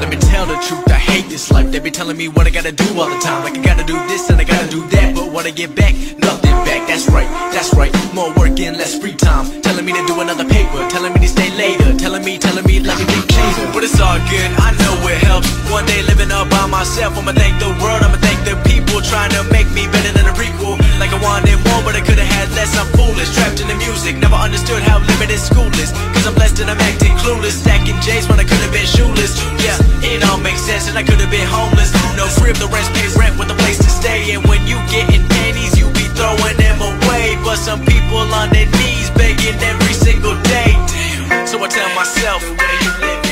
Let me tell the truth, I hate this life. They be telling me what I gotta do all the time. Like I gotta do this and I gotta do that. But what I get back, nothing back. That's right, that's right. More work and less free time. Telling me to do another paper, telling me to stay later. Telling me, telling me, let me think later. But it's all good, I know it helps. One day living all by myself, I'ma thank the world, I'ma thank the people trying. Limited school is. Cause I'm blessed and I'm acting clueless. Stacking J's when I could've been shoeless. Yeah, it all makes sense, and I could've been homeless. No crib, the rest pay rent with a place to stay. And when you getting pennies, you be throwing them away. But some people on their knees begging every single day. Damn. So I tell myself, way you live